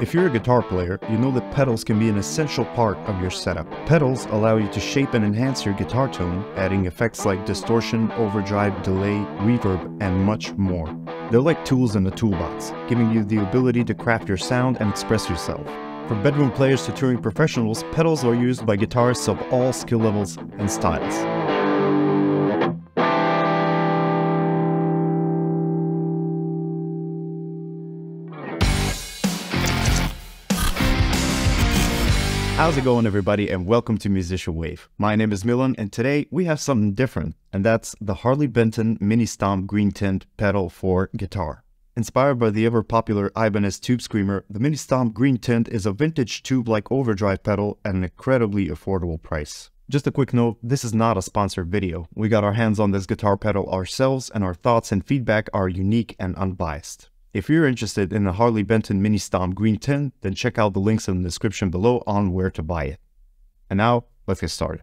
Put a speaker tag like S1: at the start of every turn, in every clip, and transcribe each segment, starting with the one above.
S1: If you're a guitar player, you know that pedals can be an essential part of your setup. Pedals allow you to shape and enhance your guitar tone, adding effects like distortion, overdrive, delay, reverb, and much more. They're like tools in a toolbox, giving you the ability to craft your sound and express yourself. From bedroom players to touring professionals, pedals are used by guitarists of all skill levels and styles. How's it going everybody and welcome to Musician Wave. My name is Milan and today we have something different and that's the Harley Benton Mini Stomp Green Tint pedal for guitar. Inspired by the ever popular Ibanez Tube Screamer, the Mini Stomp Green Tint is a vintage tube-like overdrive pedal at an incredibly affordable price. Just a quick note, this is not a sponsored video. We got our hands on this guitar pedal ourselves and our thoughts and feedback are unique and unbiased. If you're interested in the Harley Benton Mini Stomp Green Tint, then check out the links in the description below on where to buy it. And now, let's get started.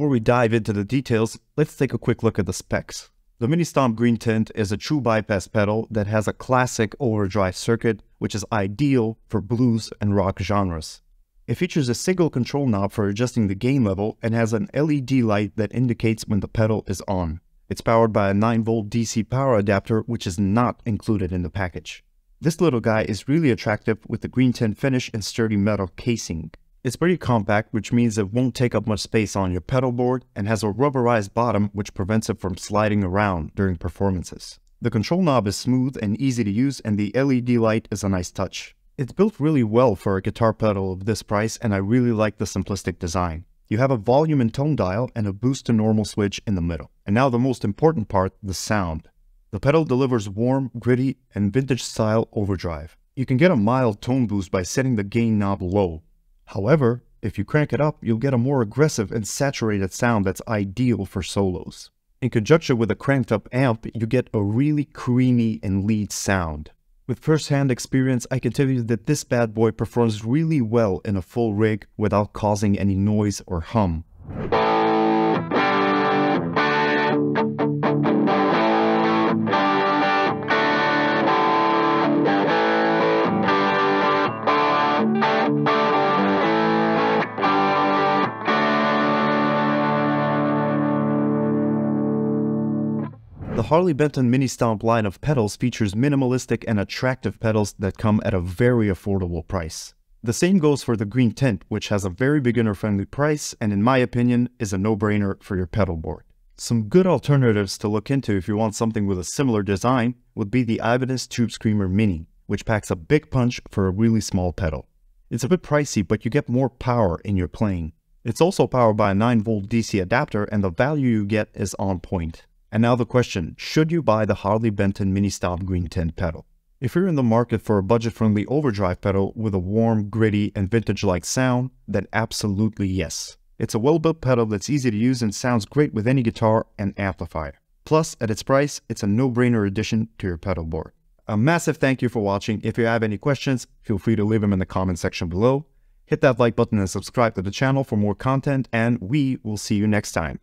S1: Before we dive into the details, let's take a quick look at the specs. The Mini Stomp Green Tint is a true bypass pedal that has a classic overdrive circuit, which is ideal for blues and rock genres. It features a single control knob for adjusting the gain level and has an LED light that indicates when the pedal is on. It's powered by a 9V DC power adapter, which is not included in the package. This little guy is really attractive with the green tint finish and sturdy metal casing. It's pretty compact, which means it won't take up much space on your pedal board and has a rubberized bottom which prevents it from sliding around during performances. The control knob is smooth and easy to use and the LED light is a nice touch. It's built really well for a guitar pedal of this price and I really like the simplistic design. You have a volume and tone dial and a boost to normal switch in the middle. And now the most important part, the sound. The pedal delivers warm, gritty, and vintage style overdrive. You can get a mild tone boost by setting the gain knob low, However, if you crank it up, you'll get a more aggressive and saturated sound that's ideal for solos. In conjunction with a cranked up amp, you get a really creamy and lead sound. With first-hand experience, I can tell you that this bad boy performs really well in a full rig without causing any noise or hum. The Harley Benton Mini Stomp line of pedals features minimalistic and attractive pedals that come at a very affordable price. The same goes for the Green Tint, which has a very beginner-friendly price and in my opinion is a no-brainer for your pedal board. Some good alternatives to look into if you want something with a similar design would be the Ibanez Tube Screamer Mini, which packs a big punch for a really small pedal. It's a bit pricey, but you get more power in your playing. It's also powered by a 9V DC adapter and the value you get is on point. And now the question, should you buy the Harley Benton Mini Stomp Green Tint pedal? If you're in the market for a budget-friendly overdrive pedal with a warm, gritty, and vintage-like sound, then absolutely yes. It's a well-built pedal that's easy to use and sounds great with any guitar and amplifier. Plus, at its price, it's a no-brainer addition to your pedal board. A massive thank you for watching. If you have any questions, feel free to leave them in the comment section below. Hit that like button and subscribe to the channel for more content, and we will see you next time.